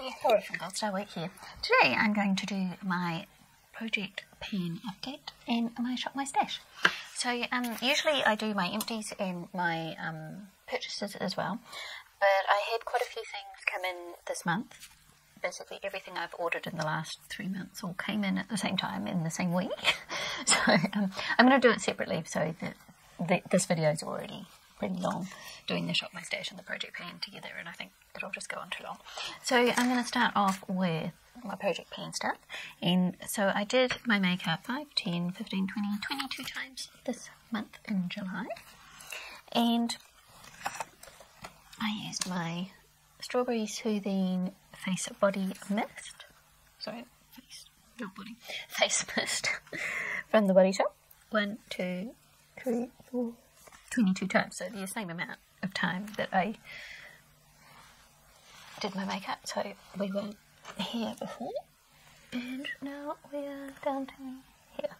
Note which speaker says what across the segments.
Speaker 1: Hey, Laura from Gold Star Work here. Today I'm going to do my project pan update and my shop my stash. So um, usually I do my empties and my um, purchases as well, but I had quite a few things come in this month. Basically everything I've ordered in the last three months all came in at the same time in the same week. so um, I'm going to do it separately so that the, this video is already pretty long doing the shop my stash and the project pan together and I think it'll just go on too long. So I'm going to start off with my project pan stuff. And so I did my makeup 5, 10, 15, 20, 22 times this month in July. And I used my strawberry soothing face body mist. Sorry face not body face mist from the body shop. One two three four 22 times, so the same amount of time that I did my makeup. So we were here before, and now we are down to here.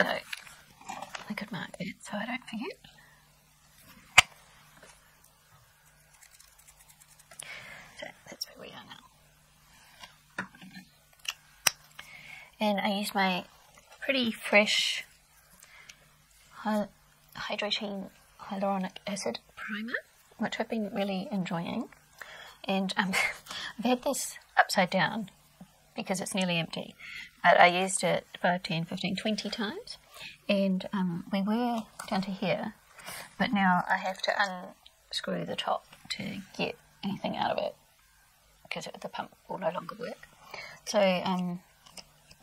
Speaker 1: So I could mark it so I don't forget. So that's where we are now. And I used my pretty fresh hydrating hyaluronic acid primer, which I've been really enjoying. And um, I've had this upside down because it's nearly empty, but I used it 5, 10, 15, 20 times. And um, we were down to here, but now I have to unscrew the top to get anything out of it because the pump will no longer work. So um,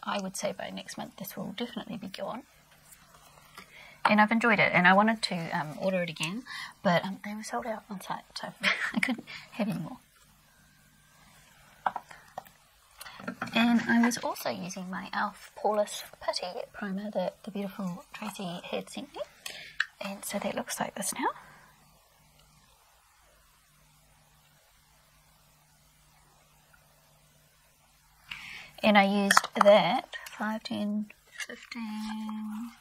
Speaker 1: I would say by next month this will definitely be gone and I've enjoyed it. And I wanted to um, order it again, but um, they were sold out on site, so I couldn't have any more. And I was also using my e.l.f. Poreless Putty primer that the beautiful Tracy had sent me. And so that looks like this now. And I used that 5, 10, 15,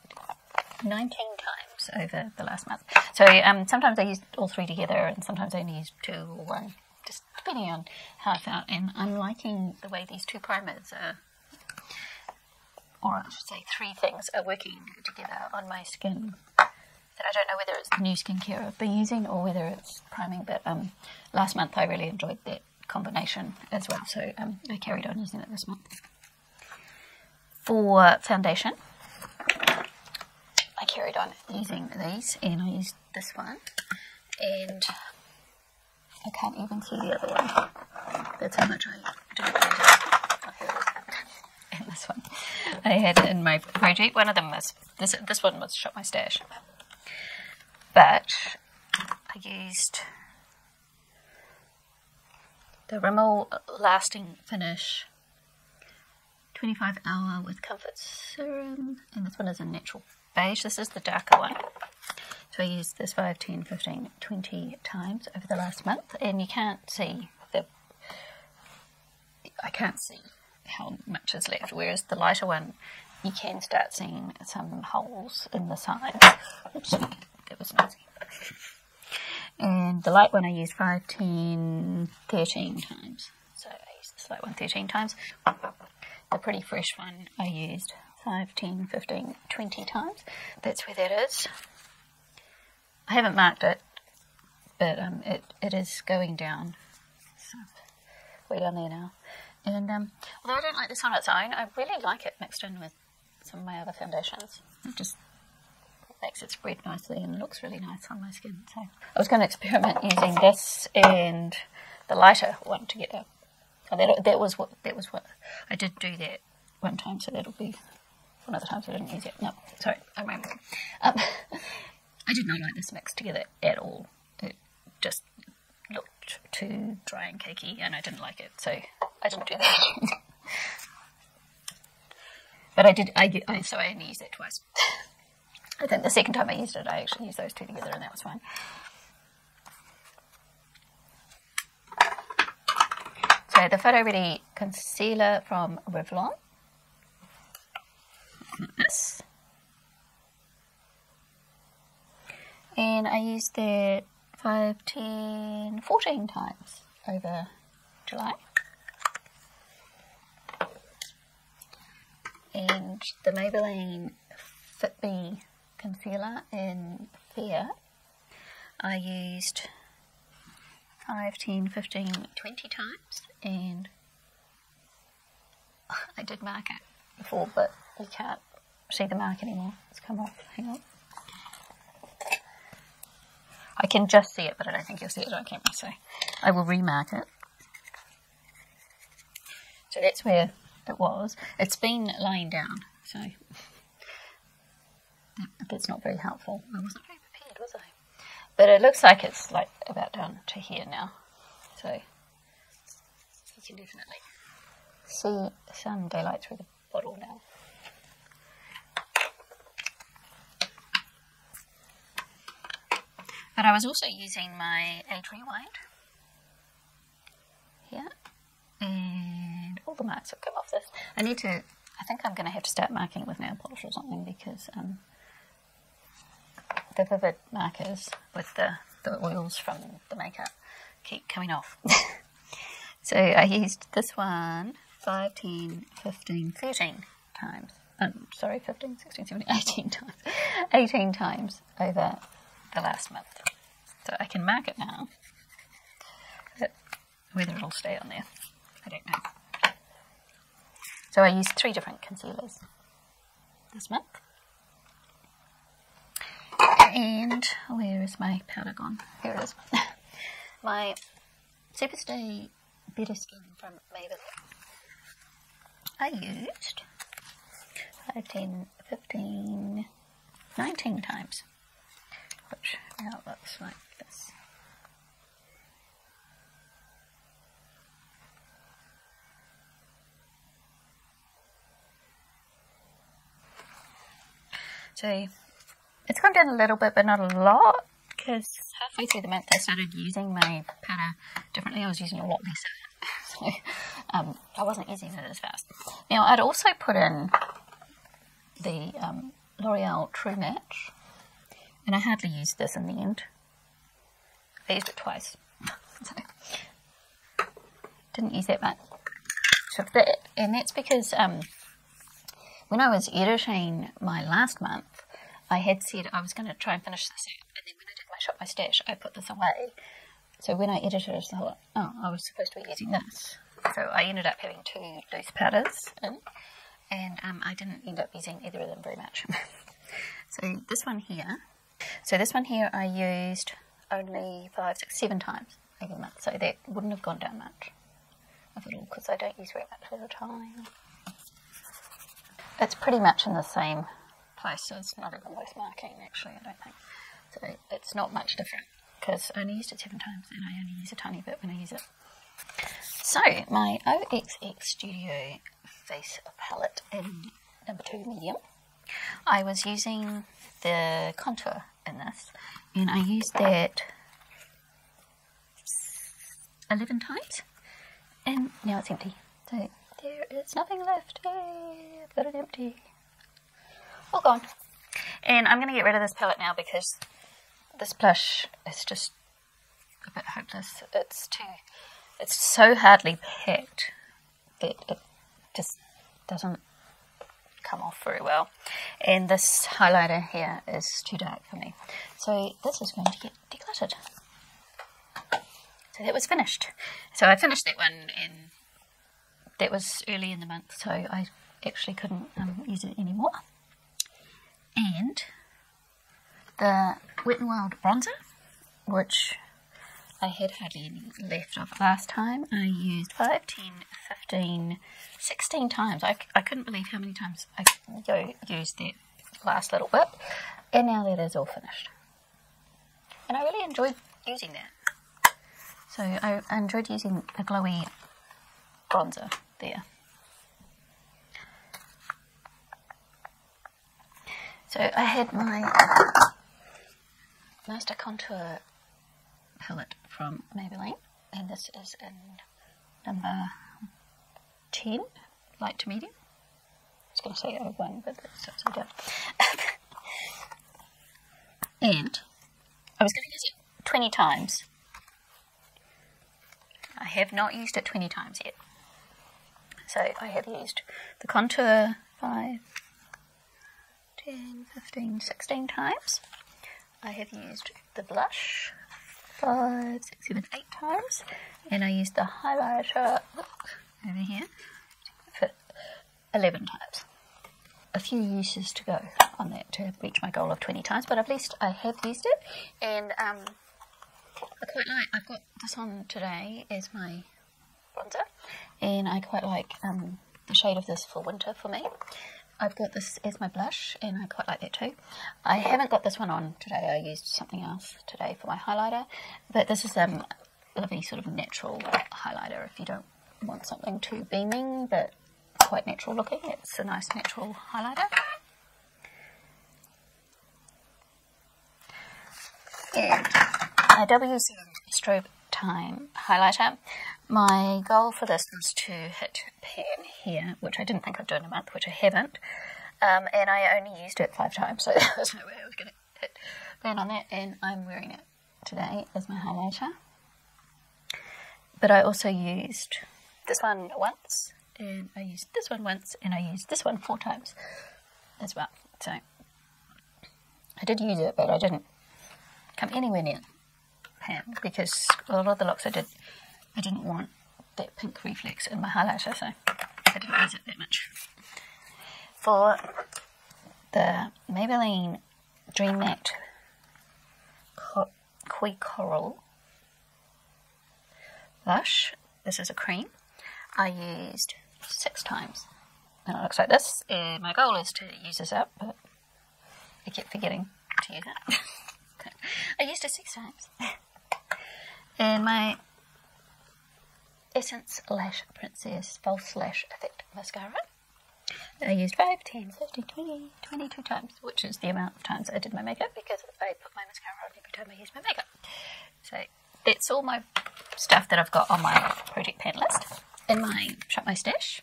Speaker 1: 19 times over the last month. So um, sometimes I use all three together and sometimes I only use two or one, just depending on how I felt. And I'm liking the way these two primers are, or I should say three things are working together on my skin. That I don't know whether it's the new skincare I've been using or whether it's priming, but um, last month I really enjoyed that combination as well. So um, I carried on using it this month. For foundation, carried on using these and I used this one and I can't even see the other one. That's how much I oh, and this one I had in my project. One of them was this this one was shot my stash. But I used the Rimmel Lasting Finish 25 hour with comfort serum and this one is a natural beige. This is the darker one. So I used this 5, 10, 15, 20 times over the last month and you can't see the I can't see how much is left whereas the lighter one you can start seeing some holes in the sides which that was noisy and the light one I used 5, 10, 13 times so I used this light one 13 times the pretty fresh one I used 5, 10, 15, 20 times. That's where that is. I haven't marked it, but um, it, it is going down. So, way down there now. And um, although I don't like this on its own, I really like it mixed in with some of my other foundations. It just makes it spread nicely and looks really nice on my skin. So I was going to experiment using this and the lighter one together. Oh, that, that was what that was what I did do that one time, so that'll be one of the times I didn't use it. No, sorry, I remember. Um, I did not like this mix together at all. It just looked too dry and cakey, and I didn't like it, so I didn't do that. but I did. I, I so I only used it twice. I think the second time I used it, I actually used those two together, and that was fine. So the Photo Ready Concealer from Revlon this. And I used it 5, 10, 14 times over July. And the Maybelline Fit Me concealer in Fair, I used 5, 10, 15, 20 times and I did mark it before but you can't see the mark anymore. It's come off. Hang on. I can just see it, but I don't think you'll see it on camera, so I will remark it. So that's where it was. It's been lying down, so that's not very helpful. I wasn't very prepared, was I? But it looks like it's like about down to here now, so you can definitely see some daylight through the bottle now. But I was also using my age rewind here, and all the marks have come off this. I need to, I think I'm going to have to start marking with nail polish or something because um, the vivid markers with the, the oils from the makeup keep coming off. so I used this one 5, 10, 15, 13 times. Um, sorry, 15, 16, 17, 18 times. 18 times over the last month. So I can mark it now. But whether it'll stay on there, I don't know. So I used three different concealers this month. And where is my powder gone? Here it is. my Superstay Better Skin from Maybelline. I used 5, 10, 15, 19 times which now looks like So it's come down a little bit, but not a lot, because halfway through the month I started using my powder differently. I was using a lot less, so um, I wasn't using it as fast. Now I'd also put in the um, L'Oreal True Match and I hardly used this in the end. I used it twice. so, didn't use that much that. And that's because um, when I was editing my last month, I had said I was going to try and finish this up. And then when I did my shop my stash, I put this away. So when I edited it, I thought, oh, I was supposed to be using this. So I ended up having two loose powders in, and um, I didn't end up using either of them very much. so this one here so this one here I used only five, six, seven times over month, so that wouldn't have gone down much of it all because I don't use very much at a time. It's pretty much in the same place, so it's not even worth marking actually, I don't think. So it's not much different because I only used it seven times and I only use a tiny bit when I use it. So my OXX Studio Face Palette in number two medium. I was using the contour in this and I used that 11 times and now it's empty. So there is nothing left. Yay, I've got it empty. All gone. And I'm going to get rid of this palette now because this blush is just a bit hopeless. It's too, it's so hardly packed that it just doesn't come off very well. And this highlighter here is too dark for me. So this is going to get decluttered. So that was finished. So I finished that one and that was early in the month, so I actually couldn't um, use it anymore. And the Wet n Wild bronzer, which I had hardly any left of last time. I used 5, 10, 15, 16 times. I, I couldn't believe how many times I used that last little bit. And now that is all finished. And I really enjoyed using that. So I, enjoyed using the glowy bronzer there. So I had my Master Contour palette from Maybelline, and this is in number 10, light to medium. I was going to say 01, but that's upside down. and I was going to use it 20 times. I have not used it 20 times yet. So I have used the contour 5, 10, 15, 16 times. I have used the blush five, six, seven, eight times, and I used the highlighter over here for 11 times. A few uses to go on that to reach my goal of 20 times, but at least I have used it, and um, I quite like, I've got this on today as my bronzer, and I quite like um, the shade of this for winter for me. I've got this as my blush, and I quite like that too. I haven't got this one on today. I used something else today for my highlighter, but this is um, a lovely sort of natural highlighter if you don't want something too beaming, but quite natural looking. It's a nice natural highlighter. And a strobe time highlighter. My goal for this was to hit pan here, which I didn't think I'd do in a month, which I haven't. Um, and I only used it five times, so there's no way I was going to hit pan on that. And I'm wearing it today as my highlighter. But I also used this one once, and I used this one once, and I used this one four times as well. So I did use it, but I didn't come anywhere near because a lot of the looks I did, I didn't want that pink reflex in my highlighter, so I didn't use it that much. For the Maybelline Dream Matte Koi Coral blush, this is a cream, I used six times. And it looks like this, and my goal is to use this up, but I keep forgetting to use it. I used it six times. and my Essence Lash Princess False Lash Effect Mascara. I used 5, 10, 15, 20, 22 times, which is the amount of times I did my makeup because I put my mascara on every time I use my makeup. So that's all my stuff that I've got on my project pan list. In my Shop My Stash,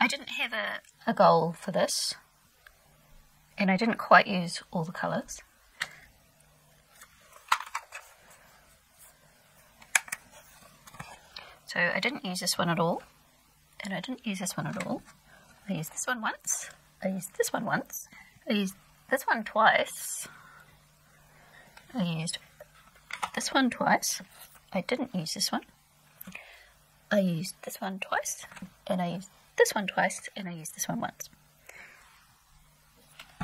Speaker 1: I didn't have a, a goal for this, and I didn't quite use all the colours. So I didn't use this one at all, and I didn't use this one at all. I used this one once, I used this one once, I used this one twice, I used this one twice, I didn't use this one, I used this one twice, and I used this one twice, and I used this one once.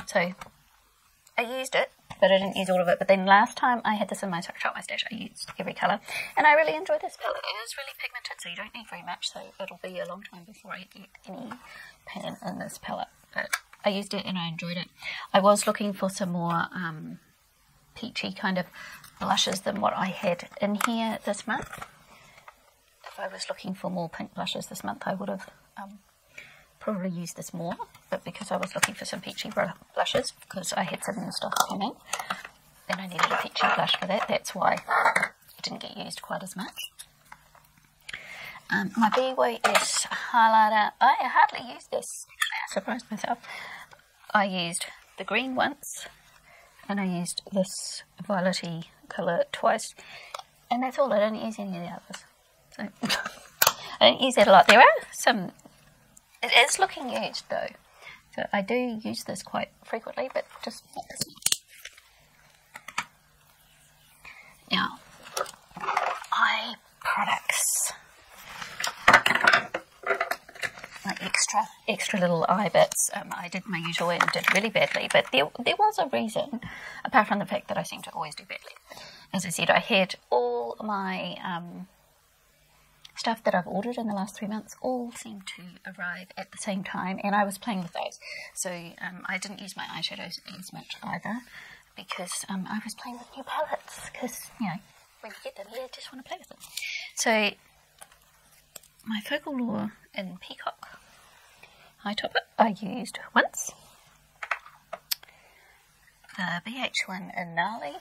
Speaker 1: So I used it but I didn't use all of it. But then last time I had this in my shop my stash, I used every colour, and I really enjoyed this palette. It is really pigmented, so you don't need very much. So it'll be a long time before I get any pan in this palette. But I used it and I enjoyed it. I was looking for some more um, peachy kind of blushes than what I had in here this month. If I was looking for more pink blushes this month, I would have um, probably use this more, but because I was looking for some peachy blushes, because I had some new stuff coming, then I needed a peachy blush for that. That's why it didn't get used quite as much. Um, my BYS highlighter, I hardly use this. I surprised myself. I used the green once, and I used this violety colour twice, and that's all. I didn't use any of the others. So I didn't use that a lot. There are some it is looking used though. So I do use this quite frequently, but just. Now, eye products. My extra, extra little eye bits. Um, I did my usual and did really badly, but there, there was a reason, apart from the fact that I seem to always do badly. As I said, I had all my um, stuff that I've ordered in the last three months all seem to arrive at the same time, and I was playing with those. So um, I didn't use my eyeshadows as much either because um, I was playing with new palettes. Because you know, when you get them, you just want to play with them. So my Focal Focallure in Peacock High Topper I used once. The BH1 in Gnarly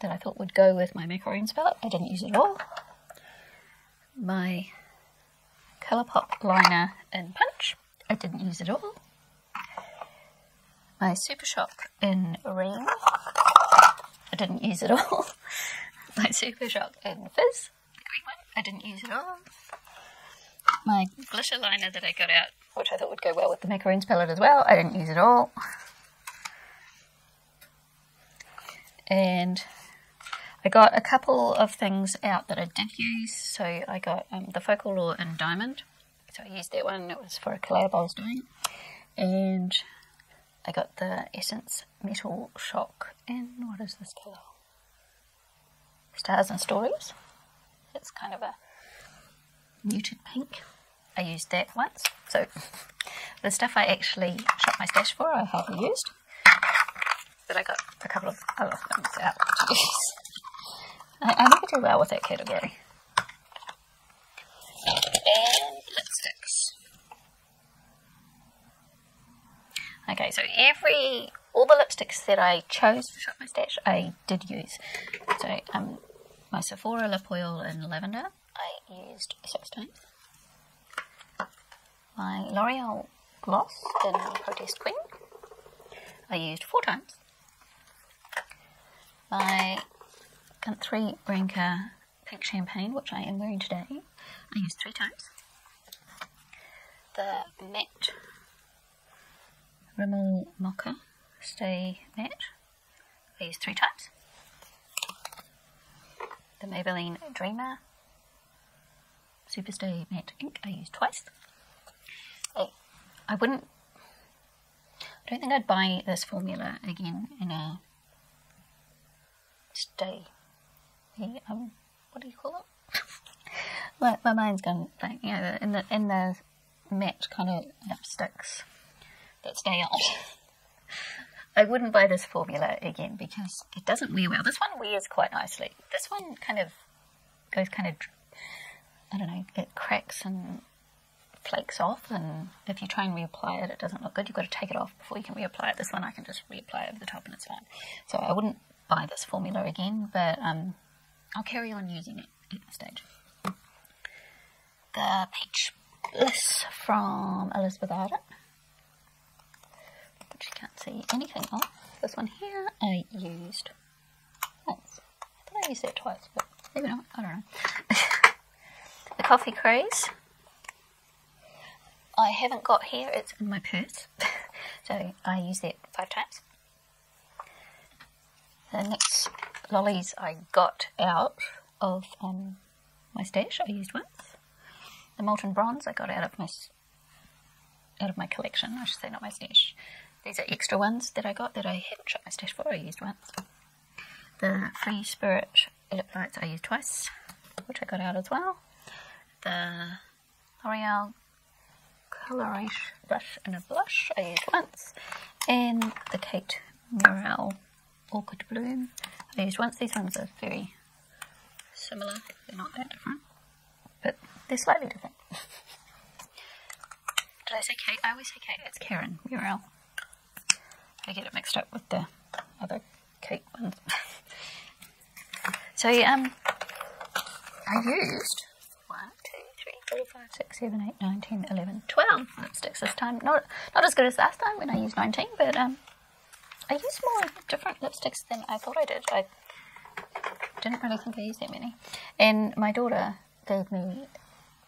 Speaker 1: that I thought would go with my macaroons palette. I didn't use it at all my Colourpop liner in Punch. I didn't use it all. My Super Shock in Ring. I didn't use it all. my Super Shock in Fizz. I didn't use it all. My glitter liner that I got out, which I thought would go well with the macaroons palette as well, I didn't use it all. And I got a couple of things out that I did use. So I got um, the Law in Diamond. So I used that one. It was for a collab I was doing. And I got the Essence Metal Shock in, what is this colour? Stars and Stories. It's kind of a muted pink. I used that once. So the stuff I actually shot my stash for, I hardly used. But I got a couple of other things out to use. I, I never do well with that category. And lipsticks. Okay, so every all the lipsticks that I chose for Shop My Stash, I did use. So um, my Sephora lip oil in lavender, I used six times. My L'Oreal gloss in Protest Queen, I used four times. My three Branca pink champagne, which I am wearing today, I used three times. The matte Rimmel Mocha Stay Matte, I used three times. The Maybelline Dreamer Superstay Matte Ink, I used twice. I, I wouldn't, I don't think I'd buy this formula again in a stay the um, what do you call it? my, my mind's gone blank. Yeah, in the in the matte kind of lipsticks that stay on. I wouldn't buy this formula again because it doesn't wear well. This one wears quite nicely. This one kind of goes kind of, I don't know, it cracks and flakes off, and if you try and reapply it, it doesn't look good. You've got to take it off before you can reapply it. This one I can just reapply over the top and it's fine. So I wouldn't buy this formula again, but um, I'll carry on using it at this stage. The Peach Bliss from Elizabeth Arden, which you can't see anything of. This one here I used once. I thought I used it twice, but maybe not. I don't know. the Coffee Craze. I haven't got here, it's in my purse. so I used it five times. The next lollies I got out of um, my stash, I used once. The molten bronze I got out of my out of my collection, I should say, not my stash. These are extra ones that I got that I hadn't shot my stash for. I used once. The Free Spirit lip lights I used twice, which I got out as well. The L'Oreal Coloration Brush and a Blush I used once. And the Kate Murrell Orchid Bloom. I used once. These ones are very similar. They're not that different, but they're slightly different. Did I say Kate? I always say Kate. It's Karen Murrell. I get it mixed up with the other Kate ones. so um, I used 1, 2, 3, 4, 5, 6, 7, 8, 9, 10, 11, 12 lipsticks this time. Not, not as good as last time when I used 19, but um, I used more different lipsticks than I thought I did. I didn't really think I used that many. And my daughter gave me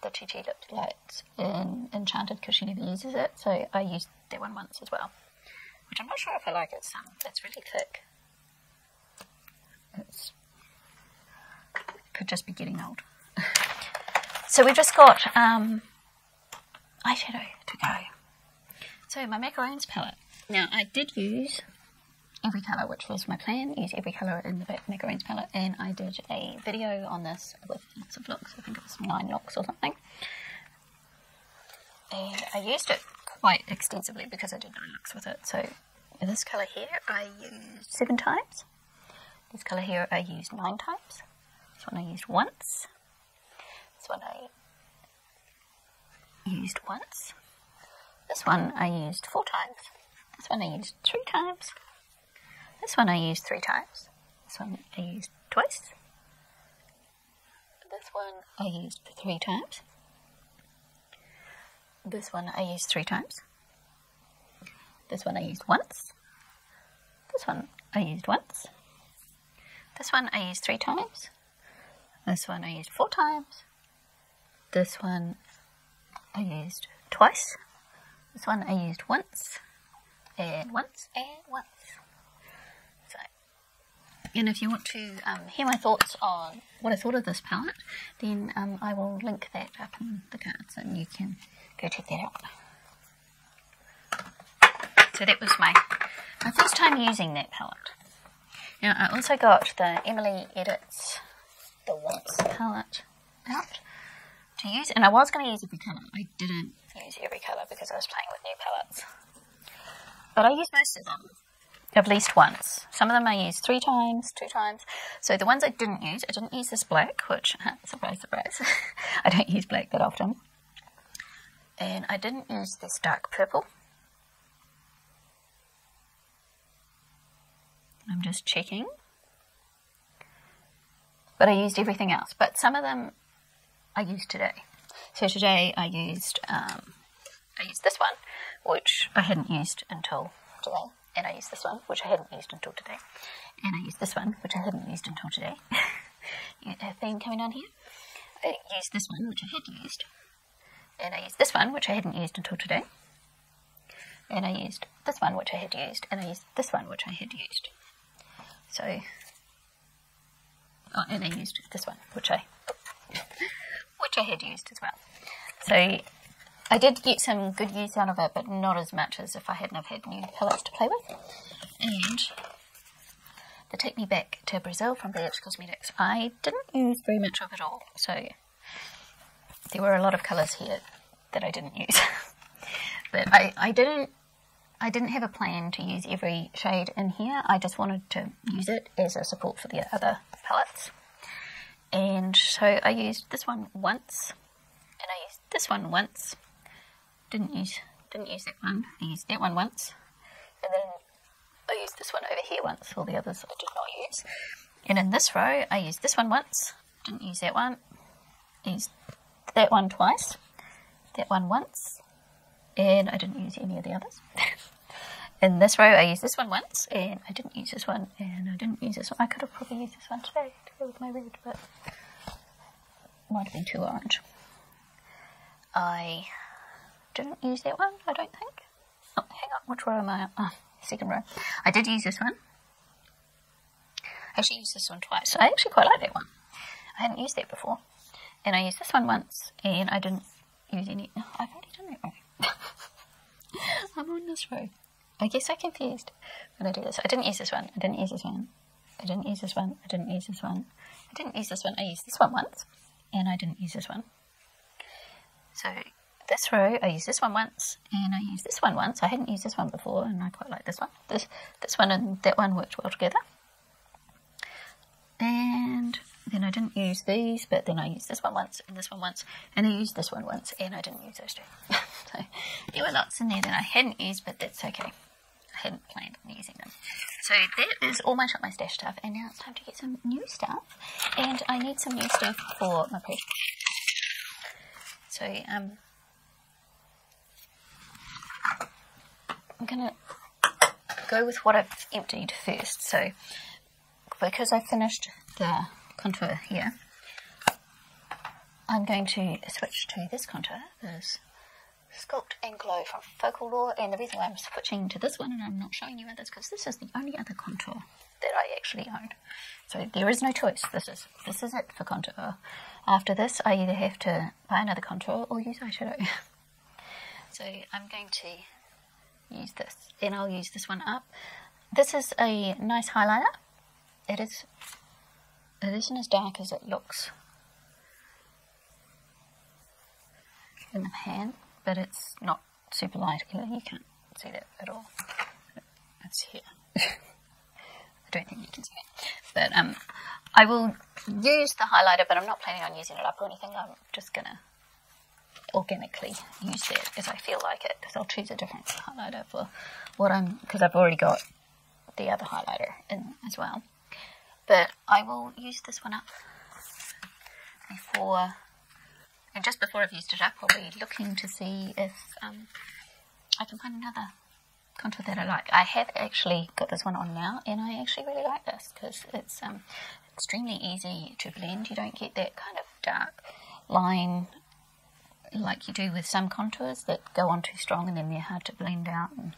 Speaker 1: the Chi lip lights in Enchanted because she never uses it, so I used that one once as well. Which I'm not sure if I like it. It's really thick. It's could just be getting old. so we've just got um, eyeshadow to go. So my macaroons palette. Now I did use every colour, which was my plan, use every colour in the macaroons palette, and I did a video on this with lots of looks, I think it was nine looks or something. And I used it quite extensively because I did nine looks with it. So this colour here I used seven times. This colour here I used nine times. This one I used once. This one I used once. This one I used four times. This one I used three times. This one I used three times. This one I used twice. This one I used three times. This one I used three times. This one I used once. This one I used once. This one I used three times. This one I used four times. This one I used twice. This one I used once, and once, and once. And if you want to um, hear my thoughts on what I thought of this palette, then um, I will link that up in the cards and you can go check that out. So that was my, my first time using that palette. Now I also got the Emily Edits the Once palette out to use, and I was going to use every colour. I didn't use every colour because I was playing with new palettes. But I used most of them at least once. Some of them I used three times, two times. So the ones I didn't use, I didn't use this black, which, surprise, surprise, I don't use black that often. And I didn't use this dark purple. I'm just checking. But I used everything else. But some of them I used today. So today I used um, I used this one, which I hadn't used until today, and I used this one, which I hadn't used until today, and I used this one, which I hadn't used until today. a theme coming on here. I used this one, which I had used, and I used this one, which I hadn't used until today, and I used this one, which I had used, and I used this one, which I had used. So, oh, and I used this one, which I which I had used as well. So I did get some good use out of it, but not as much as if I hadn't have had new palettes to play with. And the Take Me Back to Brazil from BH Cosmetics, I didn't use very much of it all. So there were a lot of colours here that I didn't use. but I, I didn't I didn't have a plan to use every shade in here. I just wanted to use it as a support for the other palettes. And so I used this one once, and I used this one once. Didn't use didn't use that one. I used that one once, and then I used this one over here once. All the others I did not use. And in this row, I used this one once. Didn't use that one. Used that one twice. That one once, and I didn't use any of the others. in this row, I used this one once, and I didn't use this one, and I didn't use this one. I could have probably used this one today to go with my red, but might have been too orange. I didn't use that one, I don't think. Oh, hang on, which row am I on? Oh, second row. I did use this one. I actually used this one twice. I actually quite like that one. I hadn't used that before. And I used this one once, and I didn't use any. I've already done that row. I'm on this row. I guess I confused when I do this. I didn't use this one. I didn't use this one. I didn't use this one. I didn't use this one. I didn't use this one. I used this one once, and I didn't use this one. So this row, I used this one once, and I used this one once. I hadn't used this one before, and I quite like this one. This this one and that one worked well together. And then I didn't use these, but then I used this one once and this one once, and I used this one once, and I didn't use those two. so there were lots in there that I hadn't used, but that's okay I hadn't planned on using them. So that is all my Shop My Stash stuff, and now it's time to get some new stuff. And I need some new stuff for my project. So, um, I'm going to go with what I've emptied first. So, because I finished the contour here, I'm going to switch to this contour, this Sculpt and Glow from Focallure, and the reason why I'm switching to this one and I'm not showing you others because this is the only other contour that I actually own. So there is no choice. This is this is it for contour. After this, I either have to buy another contour or use eyeshadow. so I'm going to use this, and I'll use this one up. This is a nice highlighter. It is. It isn't as dark as it looks in the pan but it's not super light. You can't see that at all. It's here. I don't think you can see it. But um, I will use the highlighter, but I'm not planning on using it up or anything. I'm just going to organically use it as I feel like it because I'll choose a different highlighter for what I'm, because I've already got the other highlighter in as well. But I will use this one up before and just before I've used it up, I'll be looking to see if um, I can find another contour that I like. I have actually got this one on now, and I actually really like this because it's um, extremely easy to blend. You don't get that kind of dark line like you do with some contours that go on too strong and then they're hard to blend out. And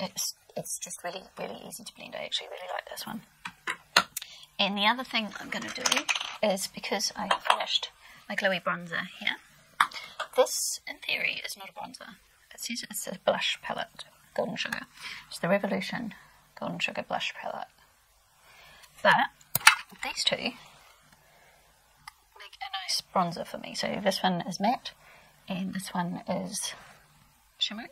Speaker 1: it's it's just really really easy to blend. I actually really like this one. And the other thing I'm going to do is because I finished my glowy bronzer here. This, in theory, is not a bronzer. It says it's a blush palette, Golden Sugar. It's the Revolution Golden Sugar Blush Palette. But these two make a nice bronzer for me. So this one is matte and this one is shimmery.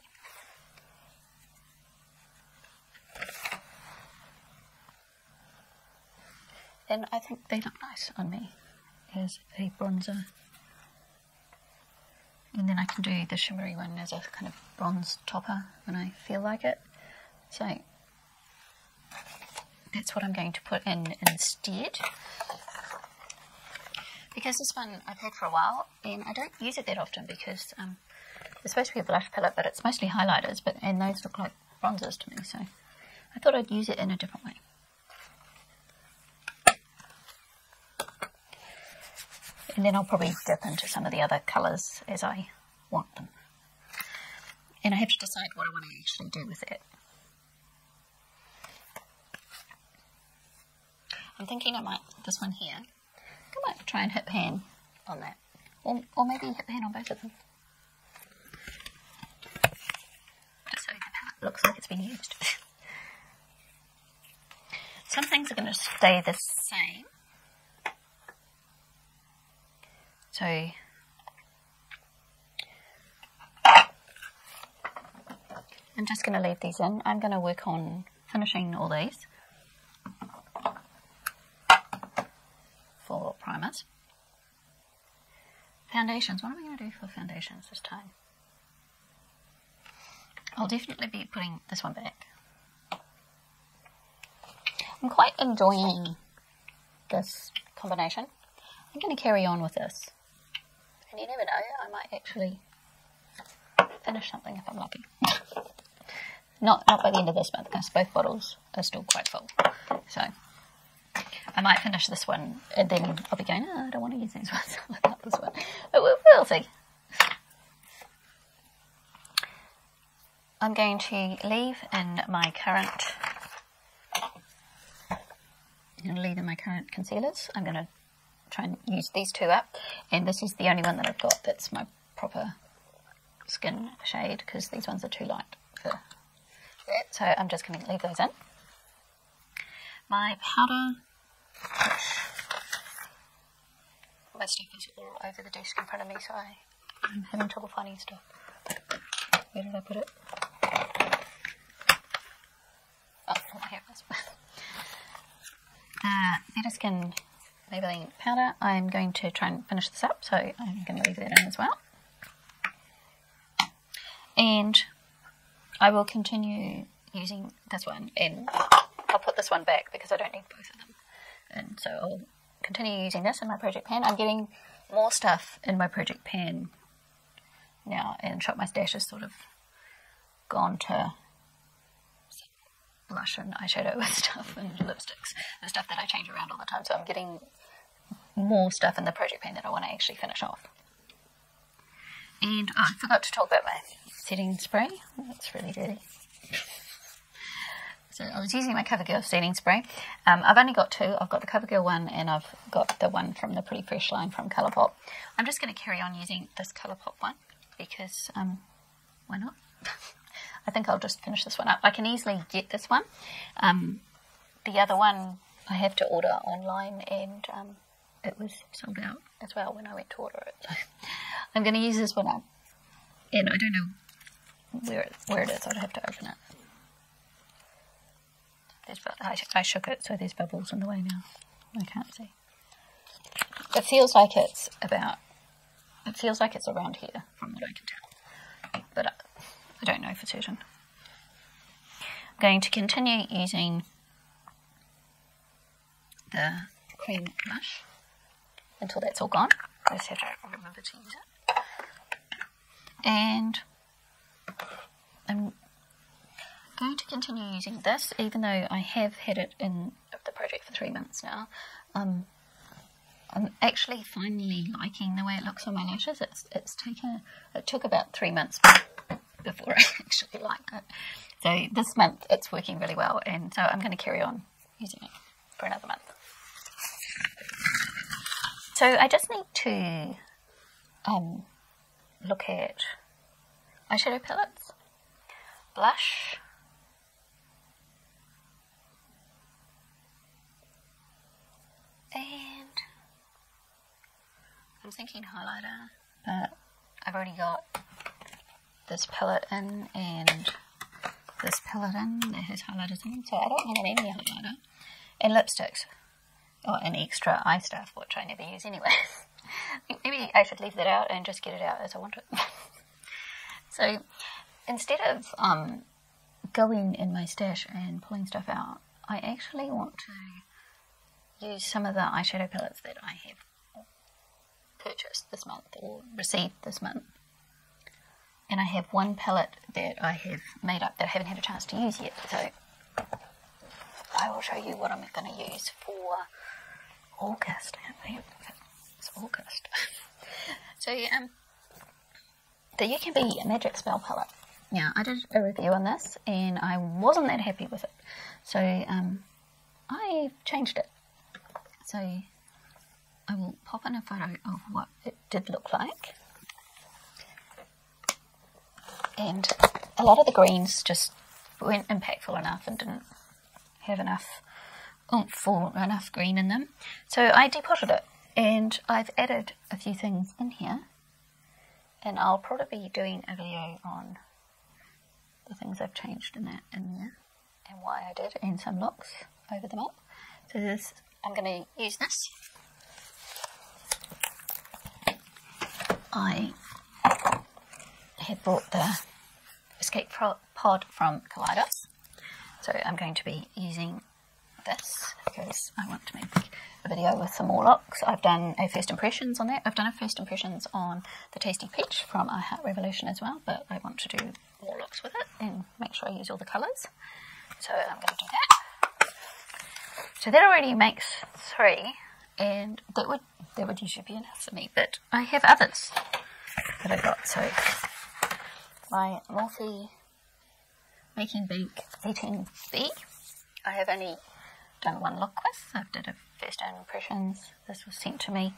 Speaker 1: And I think they look nice on me as a bronzer. And then I can do the shimmery one as a kind of bronze topper when I feel like it. So that's what I'm going to put in instead. Because this one I've had for a while and I don't use it that often because um, it's supposed to be a blush palette but it's mostly highlighters but and those look like bronzers to me so I thought I'd use it in a different way. And then I'll probably dip into some of the other colours as I want them. And I have to decide what I want to actually do with it. I'm thinking I might, this one here, I might try and hit pan on that. Or, or maybe hit pan on both of them. Just so it looks like it's been used. Some things are going to stay the same. So I'm just going to leave these in. I'm going to work on finishing all these. for primers. Foundations. What am I going to do for foundations this time? I'll definitely be putting this one back. I'm quite enjoying this combination. I'm going to carry on with this. And you never know, I might actually finish something if I'm lucky. not not by the end of this month because both bottles are still quite full. So I might finish this one and then I'll be going, oh, I don't want to use these ones. I love this one. But we'll, we'll see. I'm going to leave in my current I'm going to leave in my current concealers. I'm going to try and use these two up. And this is the only one that I've got that's my proper skin shade because these ones are too light for that. So I'm just going to leave those in. My powder my stuff is all over the desk in front of me, so I, am having trouble finding stuff. Where did I put it? Oh, here it is. the Better Maybelline powder, I'm going to try and finish this up, so I'm going to leave that in as well. And I will continue using this one, and I'll put this one back because I don't need both of them. And so I'll continue using this in my project pan. I'm getting more stuff in my project pan now, and Shop My Stash has sort of gone to blush and eyeshadow and stuff and lipsticks, the stuff that I change around all the time. So I'm getting more stuff in the project pan that I want to actually finish off. And oh, I forgot to talk about my setting spray. That's really dirty. I was using my CoverGirl setting spray. Um, I've only got two. I've got the CoverGirl one and I've got the one from the Pretty Fresh line from Colourpop. I'm just going to carry on using this Colourpop one because um, why not? I think I'll just finish this one up. I can easily get this one. Um, the other one I have to order online and um, it was sold out as well when I went to order it. I'm going to use this one up. And I don't know where it, where it is. I'd have to open it. I, shook it, so there's bubbles in the way now. I can't see. It feels like it's about, it feels like it's around here from what I can tell. But I, I don't know for certain. I'm going to continue using the cream blush until that's all gone. I just have to remember to use it. And I'm going to continue using this, even though I have had it in the project for three months now. Um, I'm actually finally liking the way it looks on my lashes. It's it's taken it took about three months before I actually liked it. So this month it's working really well, and so I'm going to carry on using it for another month. So I just need to um, look at eyeshadow palettes, blush. And I'm thinking highlighter, but I've already got this palette in and this palette in that has highlighters in, so I don't need any highlighter. And lipsticks. Oh, and extra eye stuff, which I never use anyway. Maybe I should leave that out and just get it out as I want it. so instead of um, going in my stash and pulling stuff out, I actually want to use some of the eyeshadow palettes that I have purchased this month or received this month. And I have one palette that I have made up that I haven't had a chance to use yet. So I will show you what I'm going to use for August. It's August. so um, the You Can Be a Magic Spell palette. Now I did a review on this and I wasn't that happy with it. So um, I changed it. So I will pop in a photo of what it did look like. And a lot of the greens just weren't impactful enough and didn't have enough oomph or enough green in them. So I depotted it and I've added a few things in here and I'll probably be doing a video on the things I've changed in that in there and why I did and some looks over them up. So this I'm going to use this I had bought the escape pod from Kaleidos. So I'm going to be using this because I want to make a video with some more looks. I've done a first impressions on that. I've done a first impressions on the Tasty Peach from I Heart Revolution as well, but I want to do more looks with it and make sure I use all the colours. So I'm going to do that. So that already makes three and that would that would usually be enough for me. But I have others that I got. So my Morphe Making Bank 18B, I have only done one look with. I did a first impressions. This was sent to me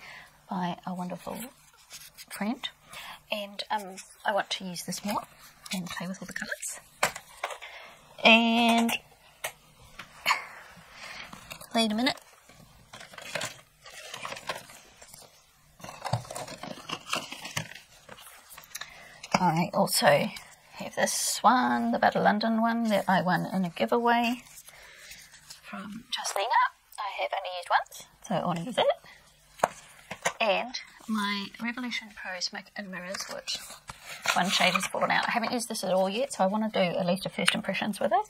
Speaker 1: by a wonderful friend, and um, I want to use this more and play with all the colours. And wait a minute. I also have this one, the Better London one that I won in a giveaway from Justina. I have only used once, so I want to use it. And my Revolution Pro Smoke and Mirrors, which one shade has fallen out. I haven't used this at all yet, so I want to do at least a first impressions with it.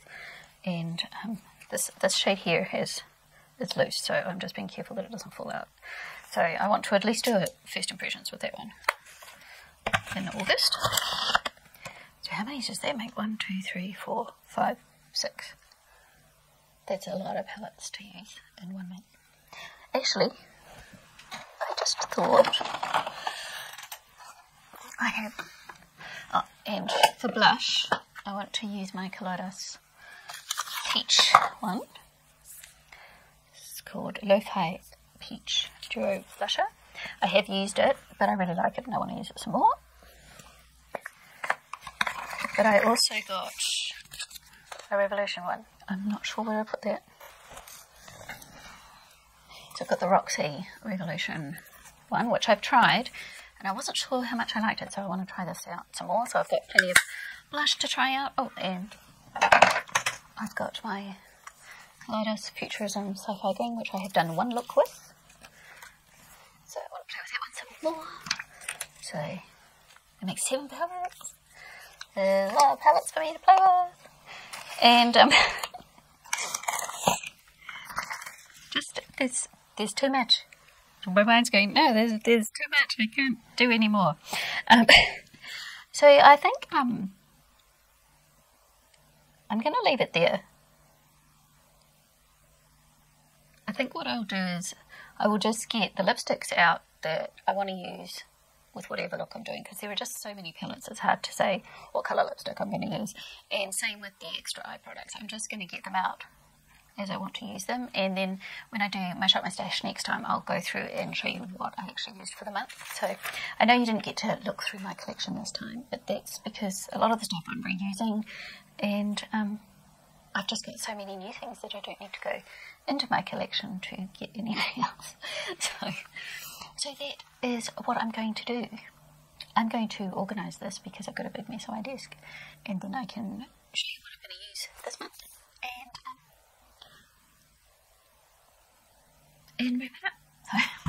Speaker 1: And um, this this shade here has is loose, so I'm just being careful that it doesn't fall out. So I want to at least do a first impressions with that one in August. So how many does that make? One, two, three, four, five, six. That's a lot of palettes to use in one month. Actually, I just thought I have, oh, and for blush, I want to use my Kaleidos Peach one. Called Lo-Fi Peach Duo Blusher. I have used it, but I really like it and I want to use it some more. But I also got a Revolution one. I'm not sure where I put that. So I've got the Roxy Revolution one, which I've tried, and I wasn't sure how much I liked it, so I want to try this out some more. So I've got plenty of blush to try out. Oh, and I've got my Kaleidos Futurism Sci-Fi Green, which I have done one look with. So I want to play with that one some more. So I make seven palettes. There's a lot of palettes for me to play with. And um, just there's there's too much. My mind's going, no, there's there's too much. I can't do any more. Um, so I think um, I'm going to leave it there. I think what I'll do is I will just get the lipsticks out that I want to use with whatever look I'm doing because there are just so many palettes it's hard to say what colour lipstick I'm going to use. And same with the extra eye products I'm just going to get them out as I want to use them. And then when I do my shop my stash next time I'll go through and show you what I actually used for the month. So I know you didn't get to look through my collection this time but that's because a lot of the stuff I'm reusing and um, I've just got so many new things that I don't need to go into my collection to get anything else. So so that is what I'm going to do. I'm going to organise this because I've got a big mess on my desk and then I can show you what I'm going to use this month. And um, and wrap it up.